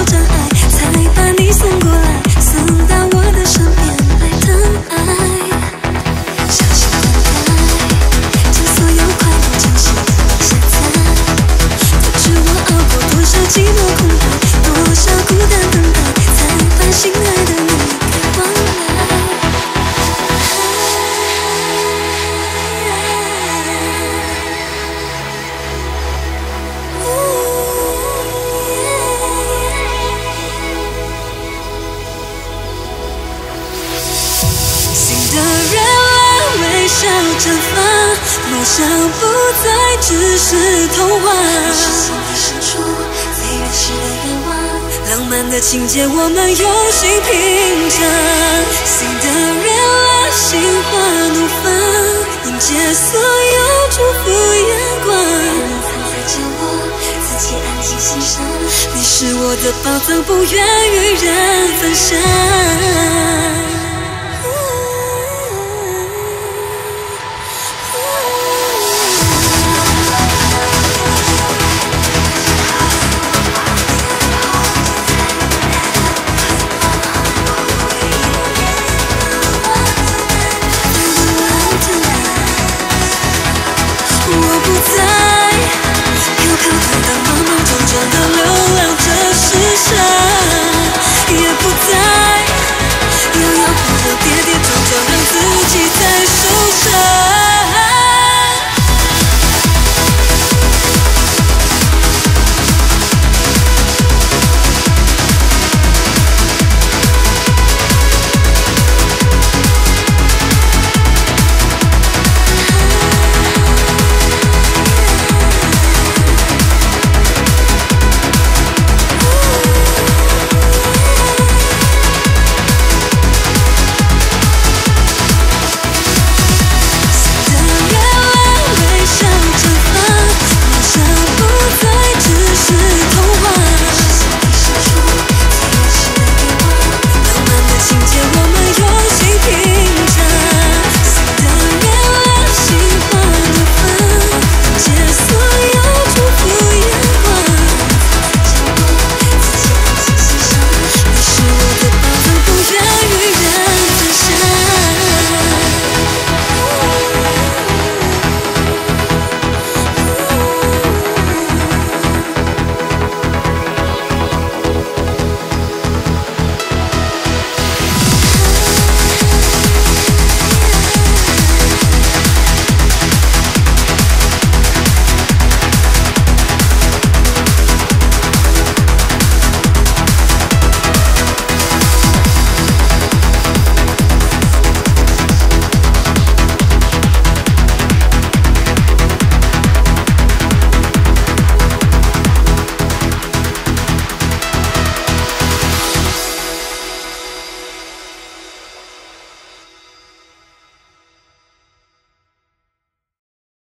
여자. 梦想不再只是童话。是心底深处最原始的愿望。浪漫的情节，我们用心品尝。心的热辣，心花怒放，迎接所有祝福阳光。藏在角落，自己安静欣赏。你是我的宝藏，不愿与人分享。